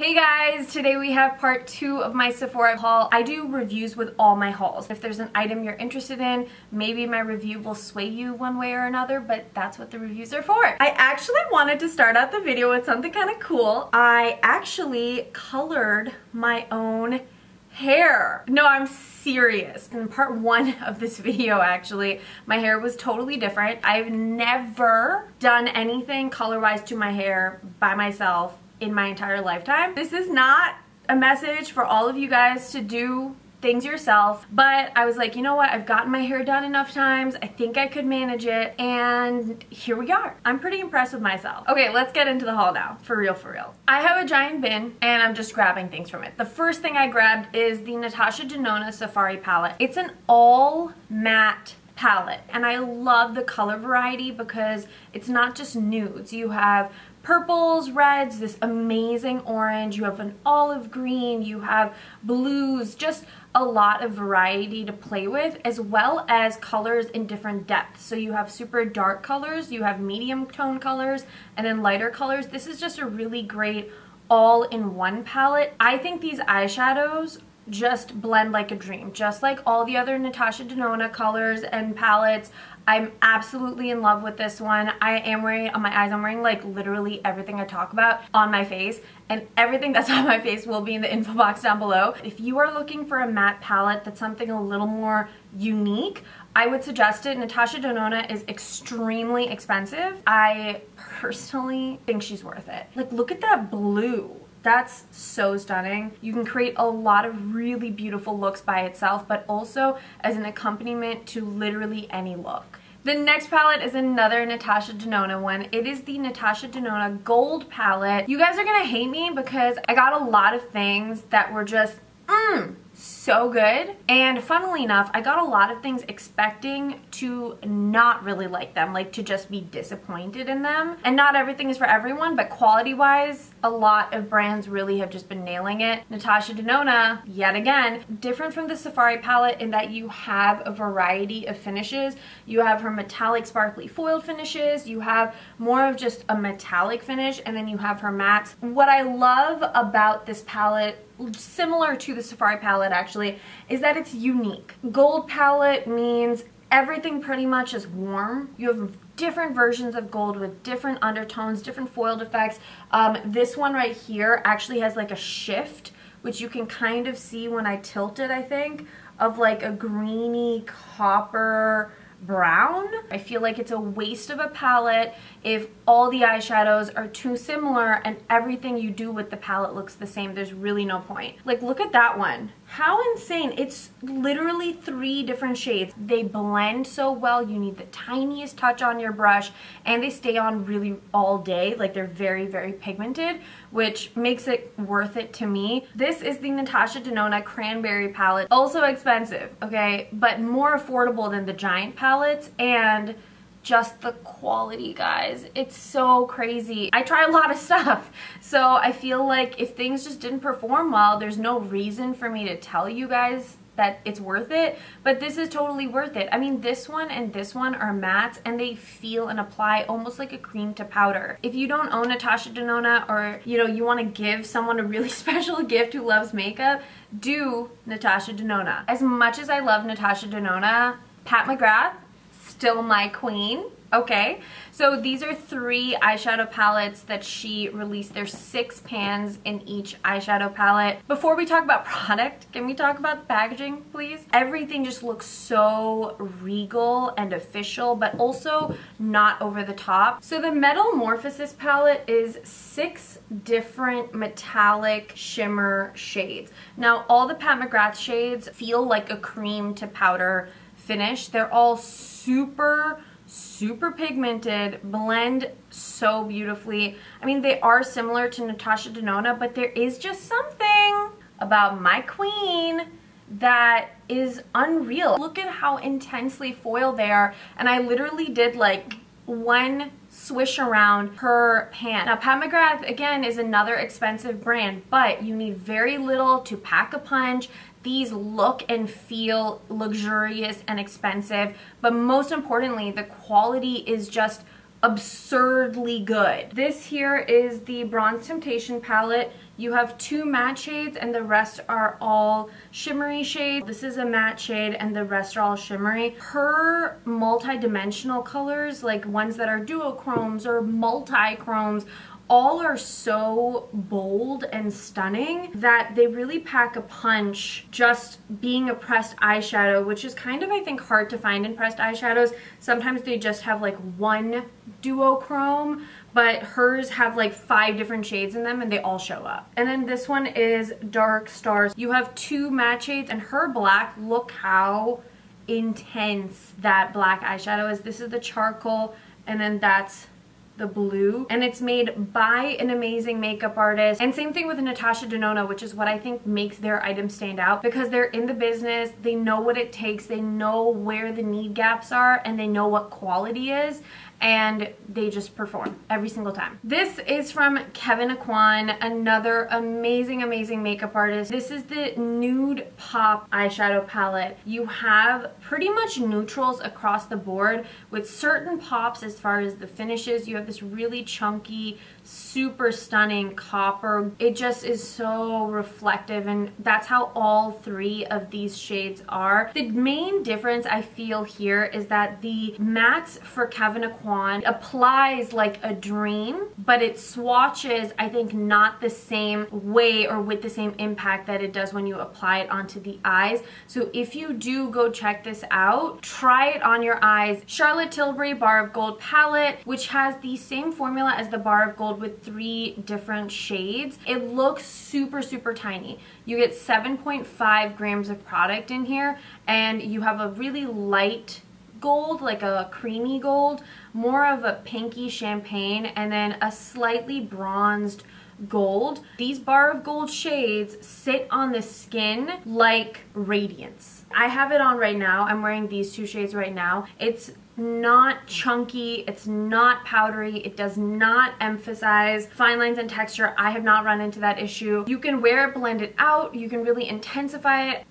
Hey guys, today we have part two of my Sephora haul. I do reviews with all my hauls. If there's an item you're interested in, maybe my review will sway you one way or another, but that's what the reviews are for. I actually wanted to start out the video with something kind of cool. I actually colored my own hair. No, I'm serious. In part one of this video, actually, my hair was totally different. I've never done anything color-wise to my hair by myself in my entire lifetime. This is not a message for all of you guys to do things yourself but I was like you know what? I've gotten my hair done enough times. I think I could manage it. And here we are. I'm pretty impressed with myself. Okay let's get into the haul now. For real for real. I have a giant bin and I'm just grabbing things from it. The first thing I grabbed is the Natasha Denona Safari palette. It's an all matte palette and I love the color variety because it's not just nudes. You have purples, reds, this amazing orange, you have an olive green, you have blues, just a lot of variety to play with as well as colors in different depths. So you have super dark colors, you have medium tone colors, and then lighter colors. This is just a really great all-in-one palette. I think these eyeshadows just blend like a dream. Just like all the other Natasha Denona colors and palettes, I'm absolutely in love with this one. I am wearing on my eyes, I'm wearing like literally everything I talk about on my face and everything that's on my face will be in the info box down below. If you are looking for a matte palette that's something a little more unique, I would suggest it. Natasha Denona is extremely expensive. I personally think she's worth it. Like look at that blue. That's so stunning. You can create a lot of really beautiful looks by itself, but also as an accompaniment to literally any look. The next palette is another Natasha Denona one. It is the Natasha Denona Gold palette. You guys are gonna hate me because I got a lot of things that were just, mmm, good. And funnily enough, I got a lot of things expecting to not really like them, like to just be disappointed in them. And not everything is for everyone, but quality-wise, a lot of brands really have just been nailing it. Natasha Denona, yet again, different from the Safari palette in that you have a variety of finishes. You have her metallic sparkly foiled finishes, you have more of just a metallic finish, and then you have her mattes. What I love about this palette similar to the Safari palette actually, is that it's unique. Gold palette means everything pretty much is warm. You have different versions of gold with different undertones, different foiled effects. Um, this one right here actually has like a shift, which you can kind of see when I tilt it, I think, of like a greeny copper brown. I feel like it's a waste of a palette if all the eyeshadows are too similar and everything you do with the palette looks the same. There's really no point. Like look at that one. How insane. It's literally three different shades. They blend so well. You need the tiniest touch on your brush and they stay on really all day. Like they're very, very pigmented, which makes it worth it to me. This is the Natasha Denona Cranberry palette. Also expensive, okay, but more affordable than the Giant palettes and just the quality guys. It's so crazy. I try a lot of stuff. So i feel like if things just didn't perform well there's no reason for me to tell you guys that it's worth it but this is totally worth it. I mean this one and this one are mattes and they feel and apply almost like a cream to powder. If you don't own natasha denona or you know you want to give someone a really special gift who loves makeup do natasha denona. As much as i love natasha denona pat mcgrath still my queen. Okay, so these are three eyeshadow palettes that she released. There's six pans in each eyeshadow palette. Before we talk about product, can we talk about the packaging, please? Everything just looks so regal and official, but also not over the top. So the Metamorphosis palette is six different metallic shimmer shades. Now, all the Pat McGrath shades feel like a cream to powder finish. They're all super super pigmented, blend so beautifully. I mean, they are similar to Natasha Denona, but there is just something about my queen that is unreal. Look at how intensely foiled they are, and I literally did like one swish around per pan. Now Pat McGrath again is another expensive brand but you need very little to pack a punch. These look and feel luxurious and expensive, but most importantly, the quality is just absurdly good. This here is the Bronze Temptation palette. You have two matte shades and the rest are all shimmery shades. This is a matte shade and the rest are all shimmery. Her multi-dimensional colors, like ones that are duochromes or multi-chromes, all are so bold and stunning that they really pack a punch just being a pressed eyeshadow, which is kind of, I think, hard to find in pressed eyeshadows. Sometimes they just have like one duochrome, but hers have like five different shades in them and they all show up. And then this one is Dark Stars. You have two matte shades and her black, look how intense that black eyeshadow is. This is the charcoal and then that's the blue. And it's made by an amazing makeup artist. And same thing with Natasha Denona which is what I think makes their items stand out. Because they're in the business they know what it takes they know where the need gaps are and they know what quality is and they just perform every single time. This is from Kevyn Aucoin, another amazing, amazing makeup artist. This is the Nude Pop eyeshadow palette. You have pretty much neutrals across the board with certain pops as far as the finishes. You have this really chunky, super stunning copper. It just is so reflective and that's how all three of these shades are. The main difference I feel here is that the mattes for Kevyn Aucoin applies like a dream, but it swatches, I think, not the same way or with the same impact that it does when you apply it onto the eyes. So if you do go check this out, try it on your eyes. Charlotte Tilbury Bar of Gold palette, which has the same formula as the Bar of Gold with three different shades. It looks super, super tiny. You get 7.5 grams of product in here and you have a really light gold, like a creamy gold, more of a pinky champagne, and then a slightly bronzed gold. These bar of gold shades sit on the skin like radiance. I have it on right now. I'm wearing these two shades right now. It's not chunky, it's not powdery, it does not emphasize fine lines and texture. I have not run into that issue. You can wear it blend it out, you can really intensify it.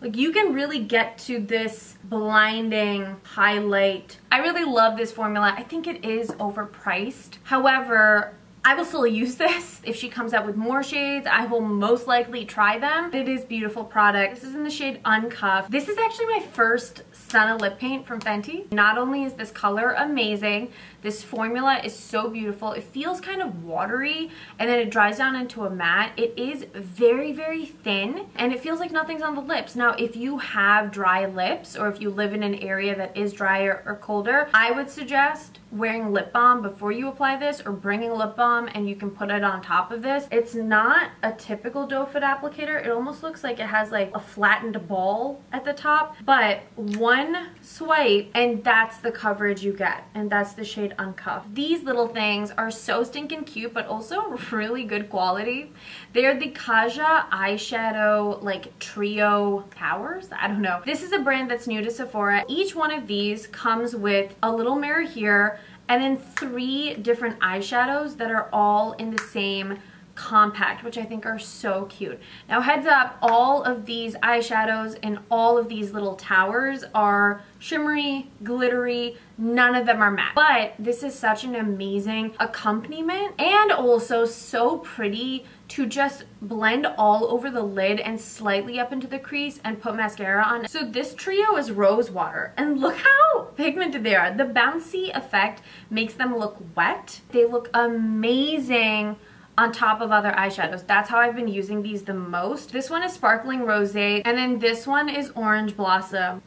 Like you can really get to this blinding highlight. I really love this formula. I think it is overpriced. However, I will still use this. If she comes out with more shades, I will most likely try them. It is beautiful product. This is in the shade Uncuffed. This is actually my first Stunna lip paint from Fenty. Not only is this color amazing, this formula is so beautiful. It feels kind of watery and then it dries down into a matte. It is very, very thin and it feels like nothing's on the lips. Now, if you have dry lips or if you live in an area that is drier or colder, I would suggest wearing lip balm before you apply this or bringing lip balm and you can put it on top of this. It's not a typical doe foot applicator. It almost looks like it has like a flattened ball at the top, but one swipe and that's the coverage you get and that's the shade Uncuffed. These little things are so stinking cute but also really good quality. They're the Kaja eyeshadow like trio powers. I don't know. This is a brand that's new to Sephora. Each one of these comes with a little mirror here and then three different eyeshadows that are all in the same compact, which I think are so cute. Now heads up, all of these eyeshadows and all of these little towers are shimmery, glittery, none of them are matte. But this is such an amazing accompaniment and also so pretty to just blend all over the lid and slightly up into the crease and put mascara on. So this trio is rose water and look how pigmented they are. The bouncy effect makes them look wet. They look amazing on top of other eyeshadows. That's how I've been using these the most. This one is Sparkling Rose and then this one is Orange Blossom.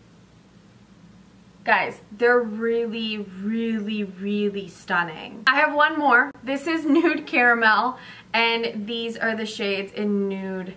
Guys, they're really, really, really stunning. I have one more. This is Nude Caramel, and these are the shades in Nude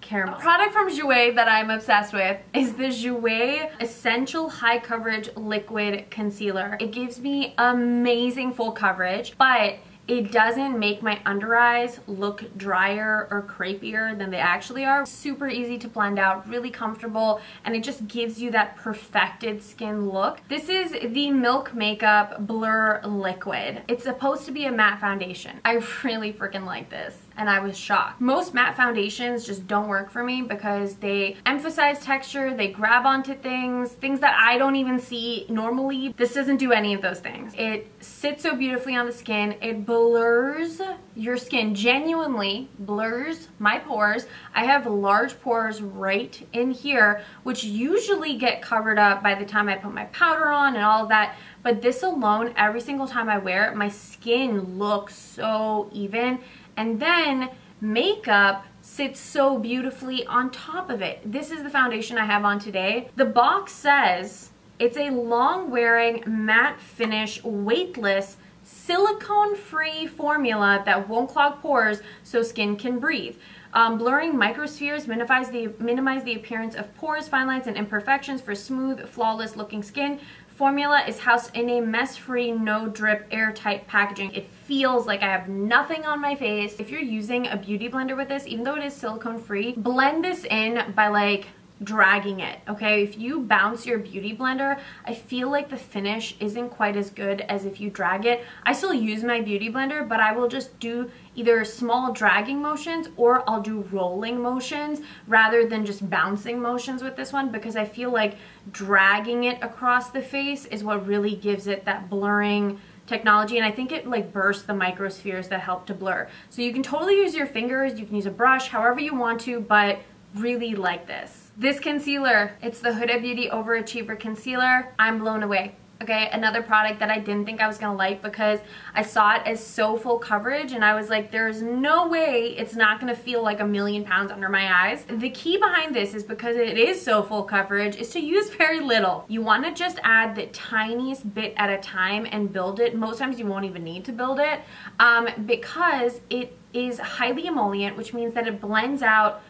Caramel. A product from Jouer that I'm obsessed with is the Jouer Essential High Coverage Liquid Concealer. It gives me amazing full coverage, but it doesn't make my under eyes look drier or crepier than they actually are. Super easy to blend out, really comfortable, and it just gives you that perfected skin look. This is the Milk Makeup Blur Liquid. It's supposed to be a matte foundation. I really freaking like this and I was shocked. Most matte foundations just don't work for me because they emphasize texture, they grab onto things, things that I don't even see normally. This doesn't do any of those things. It sits so beautifully on the skin, it blurs your skin, genuinely blurs my pores. I have large pores right in here, which usually get covered up by the time I put my powder on and all of that. But this alone, every single time I wear it, my skin looks so even. And then makeup sits so beautifully on top of it. This is the foundation I have on today. The box says it's a long wearing matte finish weightless silicone free formula that won't clog pores so skin can breathe. Um, blurring microspheres minimize the, minimize the appearance of pores, fine lines, and imperfections for smooth, flawless looking skin. Formula is housed in a mess-free, no-drip, airtight packaging. It feels like I have nothing on my face. If you're using a beauty blender with this, even though it is silicone-free, blend this in by like dragging it, okay? If you bounce your beauty blender, I feel like the finish isn't quite as good as if you drag it. I still use my beauty blender, but I will just do either small dragging motions or I'll do rolling motions rather than just bouncing motions with this one because I feel like dragging it across the face is what really gives it that blurring technology and I think it like bursts the microspheres that help to blur. So you can totally use your fingers, you can use a brush, however you want to, but really like this. This concealer, it's the Huda Beauty Overachiever Concealer. I'm blown away. Okay, another product that I didn't think I was gonna like because I saw it as so full coverage and I was like, there's no way it's not gonna feel like a million pounds under my eyes. The key behind this is because it is so full coverage is to use very little. You wanna just add the tiniest bit at a time and build it. Most times you won't even need to build it um, because it is highly emollient, which means that it blends out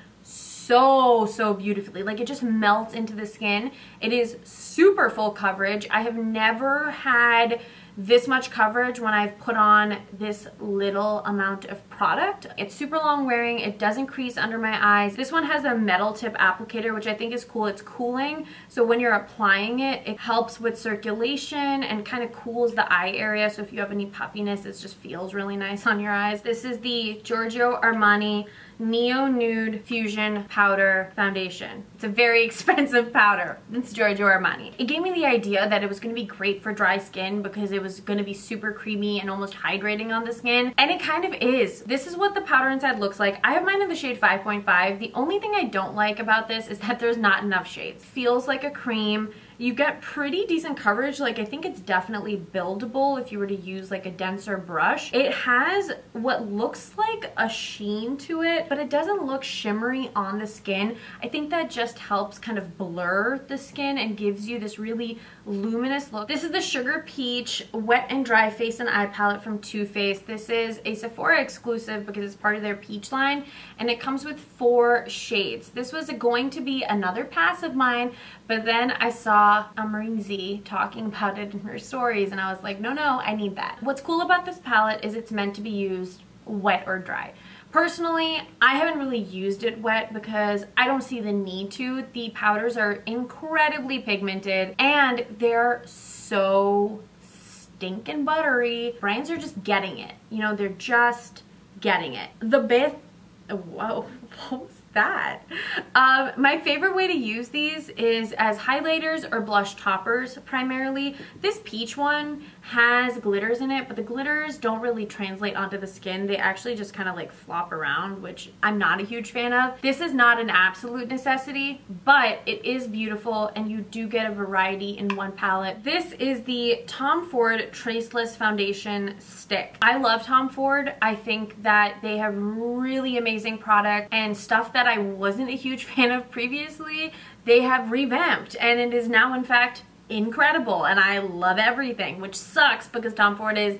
so, so beautifully. Like it just melts into the skin. It is super full coverage. I have never had this much coverage when I've put on this little amount of product. It's super long wearing, it doesn't crease under my eyes. This one has a metal tip applicator, which I think is cool. It's cooling, so when you're applying it, it helps with circulation and kind of cools the eye area, so if you have any puffiness, it just feels really nice on your eyes. This is the Giorgio Armani Neo Nude Fusion Powder Foundation. It's a very expensive powder. It's Giorgio Armani. It gave me the idea that it was going to be great for dry skin because it was going to be super creamy and almost hydrating on the skin. And it kind of is. This is what the powder inside looks like. I have mine in the shade 5.5. The only thing I don't like about this is that there's not enough shades. Feels like a cream you get pretty decent coverage. Like I think it's definitely buildable if you were to use like a denser brush. It has what looks like a sheen to it, but it doesn't look shimmery on the skin. I think that just helps kind of blur the skin and gives you this really luminous look. This is the Sugar Peach Wet and Dry Face and Eye Palette from Too Faced. This is a Sephora exclusive because it's part of their peach line and it comes with four shades. This was going to be another pass of mine, but then I saw Amoureene Z talking about it in her stories and I was like, no, no, I need that. What's cool about this palette is it's meant to be used wet or dry. Personally, I haven't really used it wet because I don't see the need to. The powders are incredibly pigmented and they're so stinking buttery. Brands are just getting it. You know, they're just getting it. The bit, whoa, what was that? Um, my favorite way to use these is as highlighters or blush toppers primarily. This peach one has glitters in it, but the glitters don't really translate onto the skin. They actually just kind of like flop around, which I'm not a huge fan of. This is not an absolute necessity, but it is beautiful and you do get a variety in one palette. This is the Tom Ford Traceless Foundation Stick. I love Tom Ford. I think that they have really amazing product and stuff that I wasn't a huge fan of previously, they have revamped and it is now in fact incredible and I love everything, which sucks because Tom Ford is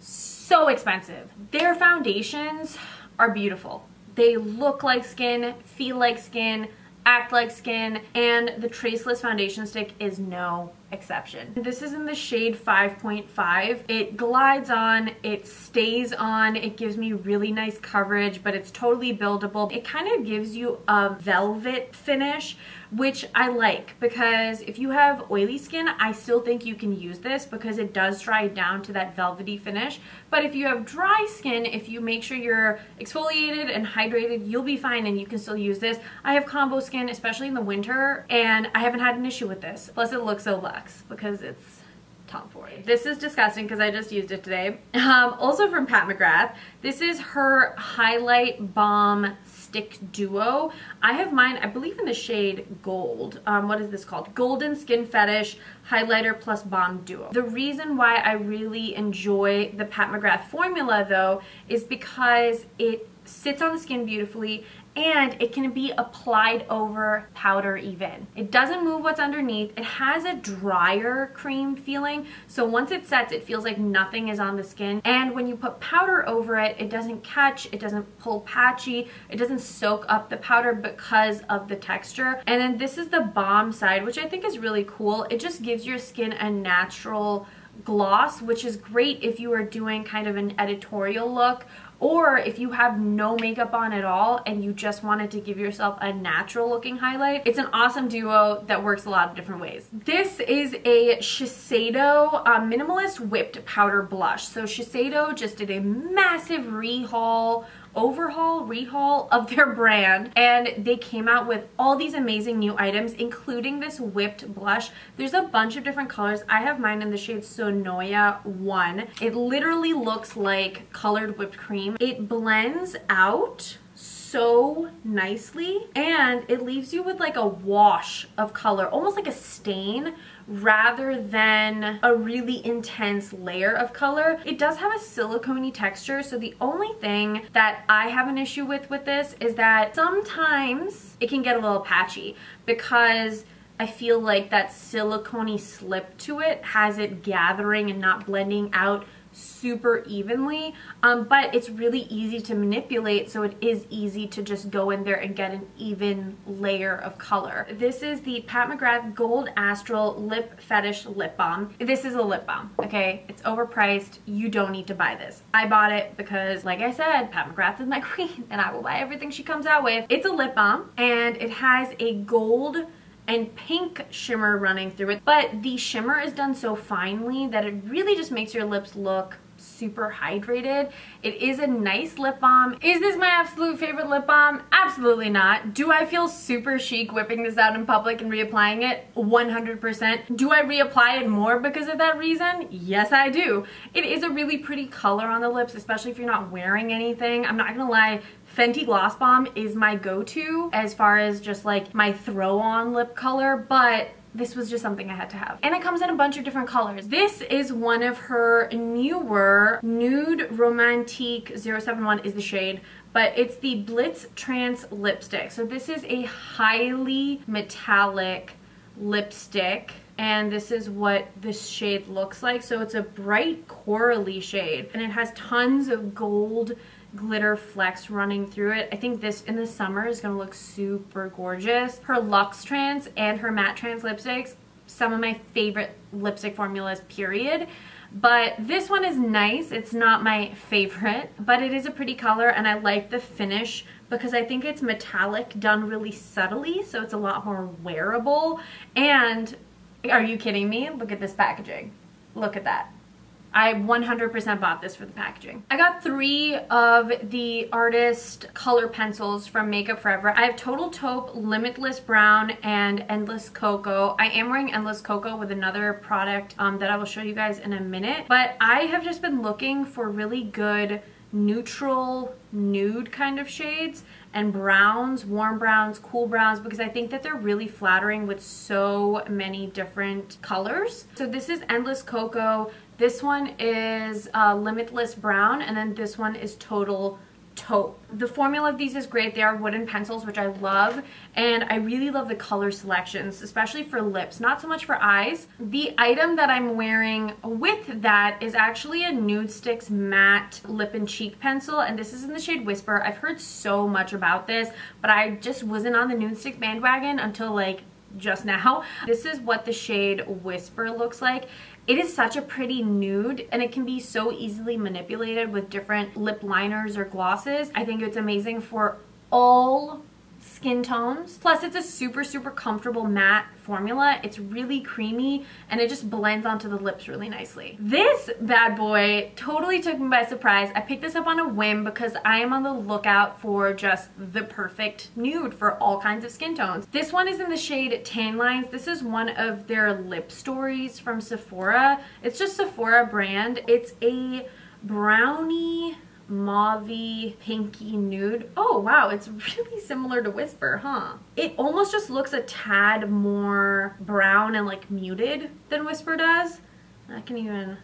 so expensive. Their foundations are beautiful. They look like skin, feel like skin, act like skin, and the Traceless Foundation Stick is no exception. This is in the shade 5.5. It glides on, it stays on, it gives me really nice coverage, but it's totally buildable. It kind of gives you a velvet finish, which I like because if you have oily skin, I still think you can use this because it does dry down to that velvety finish. But if you have dry skin, if you make sure you're exfoliated and hydrated, you'll be fine and you can still use this. I have combo skin, especially in the winter, and I haven't had an issue with this. Plus it looks so luxe because it's Tom Ford. This is disgusting because I just used it today. Um, also from Pat McGrath. This is her Highlight Balm Stick Duo. I have mine, I believe in the shade Gold. Um, what is this called? Golden Skin Fetish Highlighter Plus Balm Duo. The reason why I really enjoy the Pat McGrath formula though is because it sits on the skin beautifully and it can be applied over powder even. It doesn't move what's underneath. It has a drier cream feeling, so once it sets, it feels like nothing is on the skin. And when you put powder over it, it doesn't catch, it doesn't pull patchy, it doesn't soak up the powder because of the texture. And then this is the balm side, which I think is really cool. It just gives your skin a natural gloss, which is great if you are doing kind of an editorial look or if you have no makeup on at all and you just wanted to give yourself a natural looking highlight, it's an awesome duo that works a lot of different ways. This is a Shiseido uh, Minimalist Whipped Powder Blush. So Shiseido just did a massive rehaul overhaul, rehaul of their brand and they came out with all these amazing new items including this whipped blush. There's a bunch of different colors. I have mine in the shade Sonoya 1. It literally looks like colored whipped cream. It blends out so nicely and it leaves you with like a wash of color, almost like a stain rather than a really intense layer of color. It does have a silicone texture, so the only thing that I have an issue with with this is that sometimes it can get a little patchy because I feel like that silicone slip to it has it gathering and not blending out super evenly, um, but it's really easy to manipulate, so it is easy to just go in there and get an even layer of color. This is the Pat McGrath Gold Astral Lip Fetish Lip Balm. This is a lip balm, okay? It's overpriced. You don't need to buy this. I bought it because, like I said, Pat McGrath is my queen, and I will buy everything she comes out with. It's a lip balm, and it has a gold and pink shimmer running through it. But the shimmer is done so finely that it really just makes your lips look super hydrated. It is a nice lip balm. Is this my absolute favorite lip balm? Absolutely not. Do I feel super chic whipping this out in public and reapplying it? 100%. Do I reapply it more because of that reason? Yes, I do. It is a really pretty color on the lips, especially if you're not wearing anything. I'm not gonna lie, Fenty Gloss Bomb is my go-to as far as just like my throw-on lip color, but this was just something I had to have. And it comes in a bunch of different colors. This is one of her newer Nude Romantique 071 is the shade, but it's the Blitz Trance lipstick. So this is a highly metallic lipstick and this is what this shade looks like. So it's a bright corally shade and it has tons of gold glitter flecks running through it. I think this in the summer is going to look super gorgeous. Her Luxe Trance and her Matte Trance lipsticks, some of my favorite lipstick formulas, period. But this one is nice. It's not my favorite, but it is a pretty color and I like the finish because I think it's metallic done really subtly, so it's a lot more wearable. And are you kidding me? Look at this packaging. Look at that. I 100% bought this for the packaging. I got three of the artist color pencils from Makeup Forever. I have Total Taupe, Limitless Brown, and Endless Cocoa. I am wearing Endless Cocoa with another product um, that I will show you guys in a minute. But I have just been looking for really good neutral nude kind of shades and browns, warm browns, cool browns, because I think that they're really flattering with so many different colors. So this is Endless Cocoa. This one is uh, Limitless Brown, and then this one is Total taupe. The formula of these is great. They are wooden pencils, which I love, and I really love the color selections, especially for lips, not so much for eyes. The item that I'm wearing with that is actually a Nudestix matte lip and cheek pencil, and this is in the shade Whisper. I've heard so much about this, but I just wasn't on the Nudestix bandwagon until like just now. This is what the shade Whisper looks like. It is such a pretty nude and it can be so easily manipulated with different lip liners or glosses. I think it's amazing for all skin tones. Plus it's a super, super comfortable matte formula. It's really creamy and it just blends onto the lips really nicely. This bad boy totally took me by surprise. I picked this up on a whim because I am on the lookout for just the perfect nude for all kinds of skin tones. This one is in the shade Tan Lines. This is one of their lip stories from Sephora. It's just Sephora brand. It's a brownie mauvey pinky nude. Oh wow, it's really similar to Whisper, huh? It almost just looks a tad more brown and like muted than Whisper does. I can even,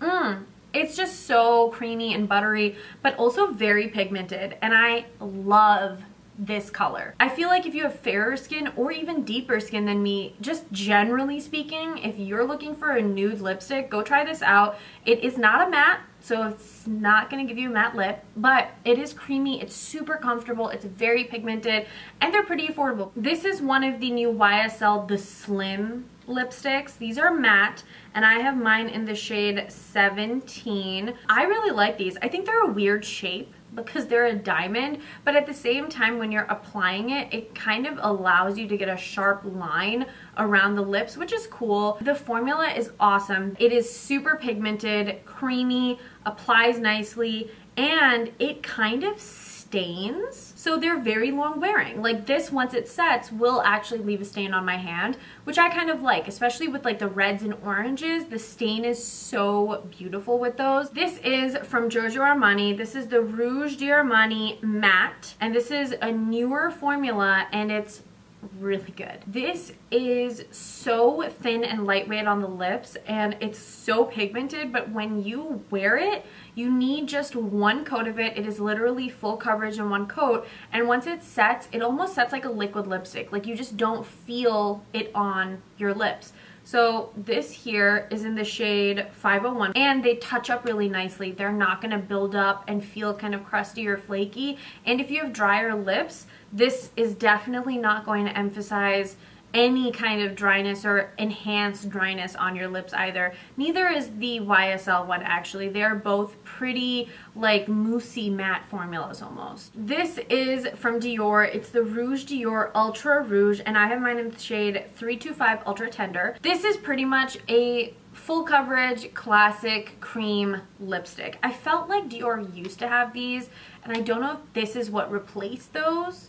mmm. It's just so creamy and buttery, but also very pigmented. And I love this color. I feel like if you have fairer skin or even deeper skin than me, just generally speaking, if you're looking for a nude lipstick, go try this out. It is not a matte, so it's not going to give you a matte lip, but it is creamy, it's super comfortable, it's very pigmented, and they're pretty affordable. This is one of the new YSL The Slim lipsticks. These are matte, and I have mine in the shade 17. I really like these. I think they're a weird shape because they're a diamond but at the same time when you're applying it it kind of allows you to get a sharp line around the lips which is cool. The formula is awesome. It is super pigmented creamy applies nicely and it kind of stains. So they're very long wearing. Like this, once it sets, will actually leave a stain on my hand, which I kind of like, especially with like the reds and oranges. The stain is so beautiful with those. This is from Giorgio Armani. This is the Rouge d'Armani Matte, and this is a newer formula, and it's really good. This is so thin and lightweight on the lips and it's so pigmented but when you wear it you need just one coat of it. It is literally full coverage in one coat and once it sets it almost sets like a liquid lipstick like you just don't feel it on your lips. So this here is in the shade 501 and they touch up really nicely. They're not going to build up and feel kind of crusty or flaky. And if you have drier lips, this is definitely not going to emphasize any kind of dryness or enhanced dryness on your lips either. Neither is the YSL one actually. They're both pretty like moussey matte formulas almost. This is from Dior. It's the Rouge Dior Ultra Rouge and I have mine in the shade 325 Ultra Tender. This is pretty much a full coverage classic cream lipstick. I felt like Dior used to have these and I don't know if this is what replaced those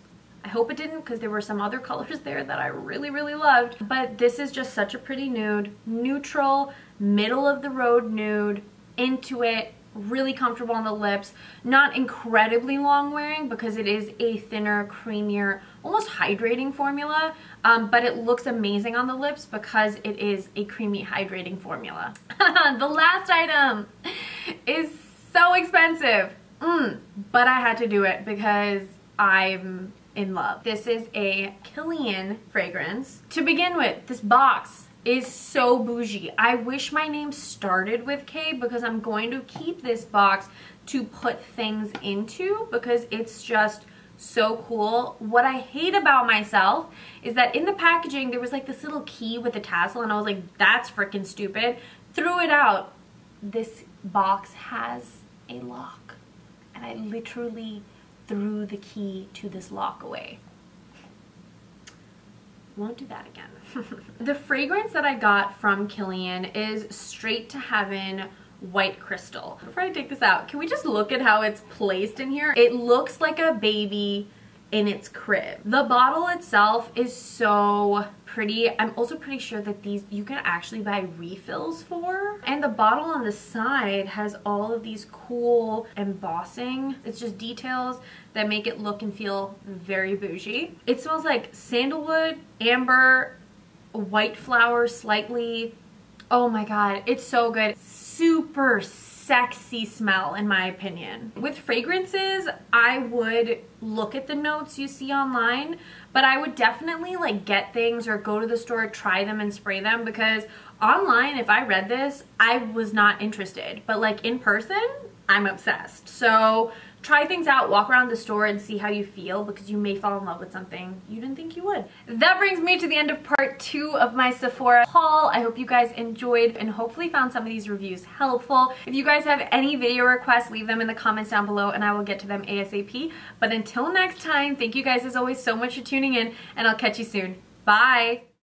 I hope it didn't because there were some other colors there that I really, really loved. But this is just such a pretty nude. Neutral, middle of the road nude, into it, really comfortable on the lips. Not incredibly long wearing because it is a thinner, creamier, almost hydrating formula. Um, but it looks amazing on the lips because it is a creamy hydrating formula. the last item is so expensive. Mm, but I had to do it because I'm in love. This is a Kilian fragrance. To begin with, this box is so bougie. I wish my name started with K because I'm going to keep this box to put things into because it's just so cool. What I hate about myself is that in the packaging there was like this little key with a tassel and I was like, that's freaking stupid. Threw it out. This box has a lock and I literally threw the key to this lock away. Won't do that again. the fragrance that I got from Kilian is Straight to Heaven white crystal. Before I take this out, can we just look at how it's placed in here? It looks like a baby in its crib. The bottle itself is so pretty. I'm also pretty sure that these you can actually buy refills for. And the bottle on the side has all of these cool embossing. It's just details that make it look and feel very bougie. It smells like sandalwood, amber, white flower slightly. Oh my god, it's so good. Super sexy smell in my opinion. With fragrances, I would look at the notes you see online, but I would definitely like get things or go to the store, try them and spray them because online, if I read this, I was not interested. But like in person, I'm obsessed. So try things out, walk around the store and see how you feel because you may fall in love with something you didn't think you would. That brings me to the end of part two of my Sephora haul. I hope you guys enjoyed and hopefully found some of these reviews helpful. If you guys have any video requests, leave them in the comments down below and I will get to them ASAP. But until next time, thank you guys as always so much for tuning in and I'll catch you soon. Bye!